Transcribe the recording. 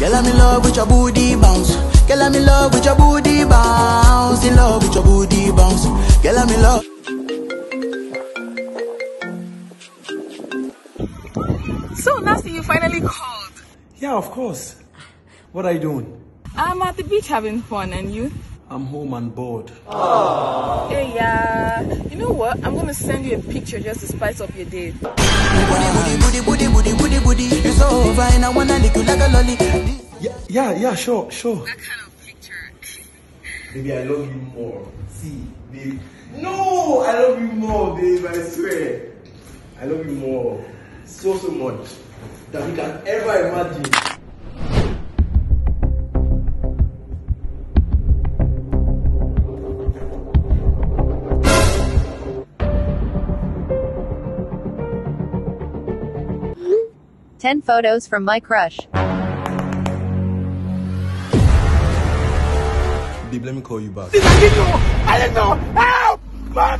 Girl, I'm in love with your booty bounce. Girl, I'm in love with your booty bounce. In love with your booty bounce. Girl, I'm in love. So nasty, you finally called. Yeah, of course. What are you doing? I'm at the beach having fun, and you? I'm home and bored. Hey, yeah. You know what? I'm gonna send you a picture just to spice up your day. Booty, booty, booty, booty, booty, booty, booty. You're so fine, I wanna lick you like a lolly. Yeah, yeah, yeah, sure, sure. That kind of picture? Baby, I love you more. See, babe. No, I love you more, babe. I swear. I love you more. So, so much. That you can ever imagine. Ten photos from my crush. Babe, let me call you back. I didn't know. Help! Mommy!